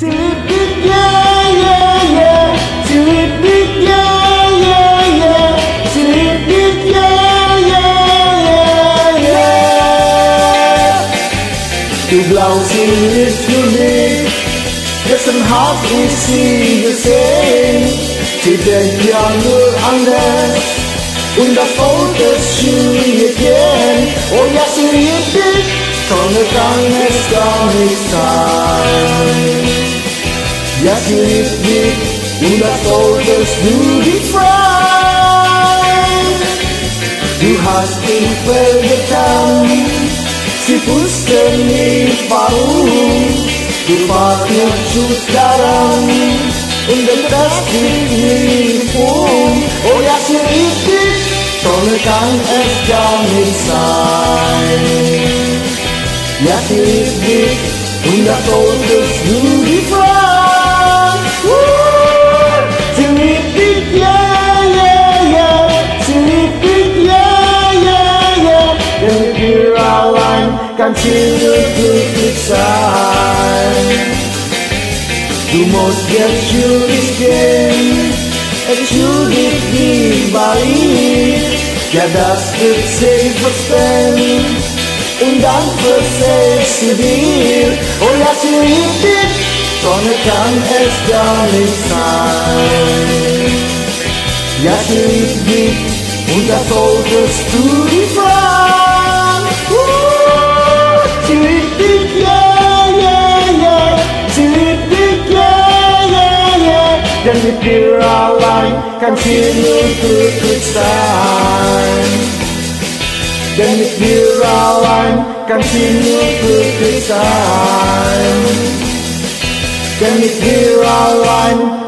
Từ lòng xin liếc thương đi Để sân hát đi si như thế Chỉ để nhà ngư ăn đen Und das Volk ist schön Oh ja, sie liebt dich kann es gar nicht sein Liebt dich Und das solltest du dich freuen Du hast ihn vergetan Sie wussten nicht warum Du warst nicht schuld daran Und das geht nicht um Oh ja, liebt dich Sonne kann es gar nicht sein Ja, sie liebt dich Und das solltest du nur glücklich sein Du musst jetzt schuldig gehen Entschuldig dich bei ihr Ja, das wird sie verstehen Und dann versehst du dir Oh sie liebt dich Sonne kann es gar nicht sein Ja, sie liebt dich Und da solltest du dich fragen allein kann sie nur glücklich sein Denn mit dir allein kann sie nur glücklich sein Denn mit dir allein